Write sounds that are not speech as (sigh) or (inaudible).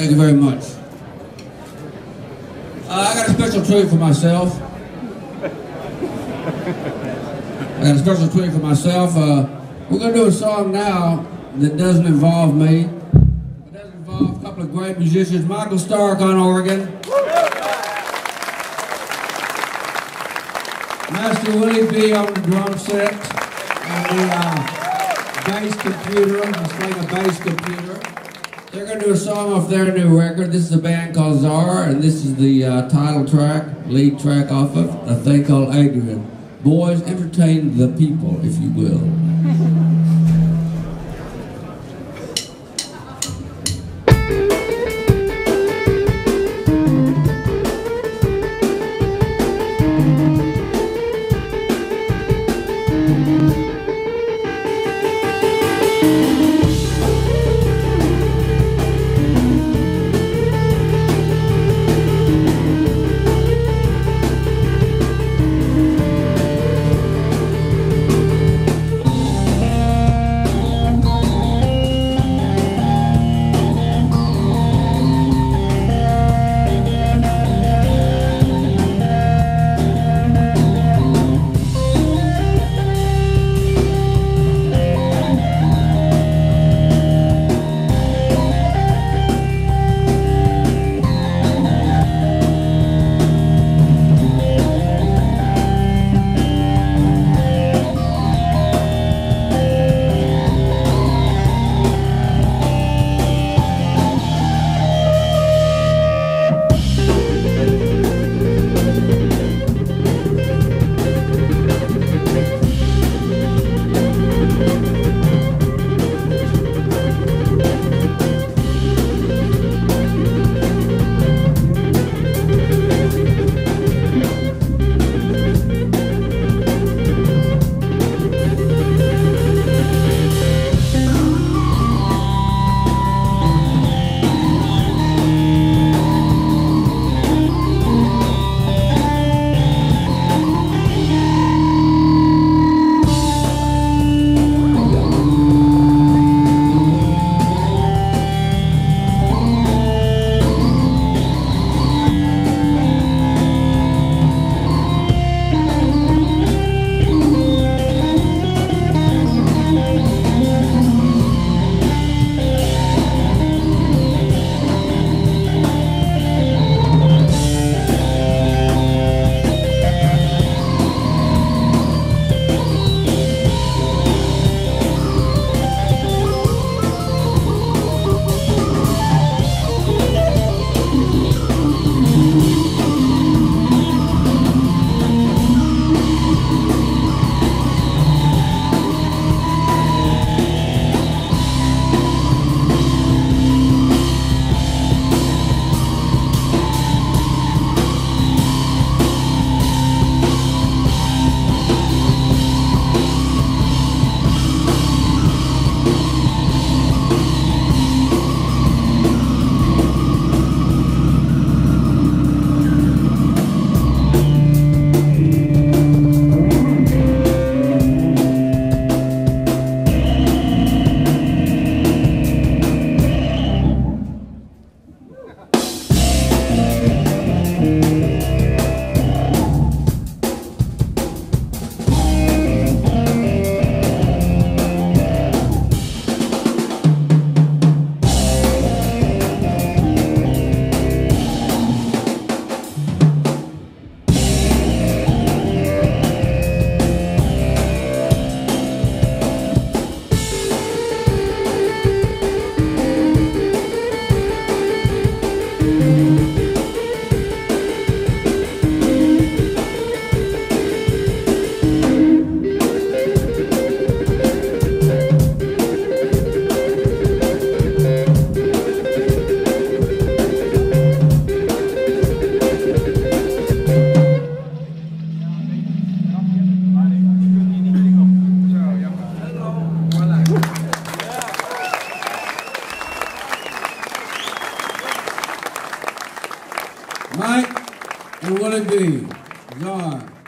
Thank you very much. Uh, I got a special treat for myself. I got a special treat for myself. Uh, we're going to do a song now that doesn't involve me. It does involve a couple of great musicians. Michael Stark on organ. Master Willie B on the drum set. And the uh, bass computer, I'm playing a bass computer. They're going to do a song off their new record. This is a band called Tzar, and this is the uh, title track, lead track off of a thing called Adrianne. Boys, entertain the people, if you will. (laughs) Mike and Willie B. Yard.